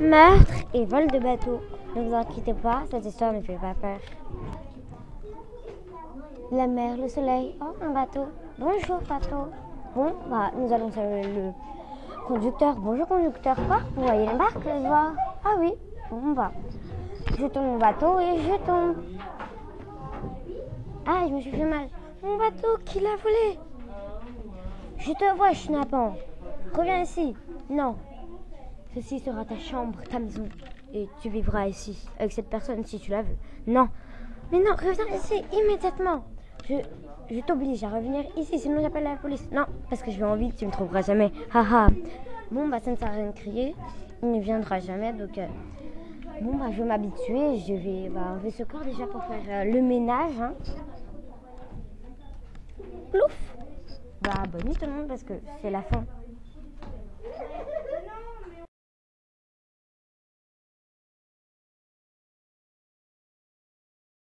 Meurtre et vol de bateau. Ne vous inquiétez pas, cette histoire ne fait pas peur. La mer, le soleil, oh un bateau. Bonjour bateau. Bon, bah nous allons saluer le conducteur. Bonjour conducteur, quoi Vous voyez la barque Ah oui, bon bah. Je tombe mon bateau et je tombe. Ah, je me suis fait mal. Mon bateau, qui l'a volé Je te vois, schnappant. Reviens ici. Non. Ceci sera ta chambre, ta maison. Et tu vivras ici, avec cette personne si tu la veux. Non. Mais non, reviens ici, immédiatement. Je, t'oblige à revenir ici, sinon j'appelle la police. Non, parce que je vais tu me trouveras jamais. Haha. bon, bah, ça ne sert à rien de crier. Il ne viendra jamais, donc... Euh, bon, bah, je vais m'habituer. Je vais bah, enlever ce corps déjà pour faire euh, le ménage. Hein. Plouf Bah, bonne nuit tout le monde, parce que c'est la fin.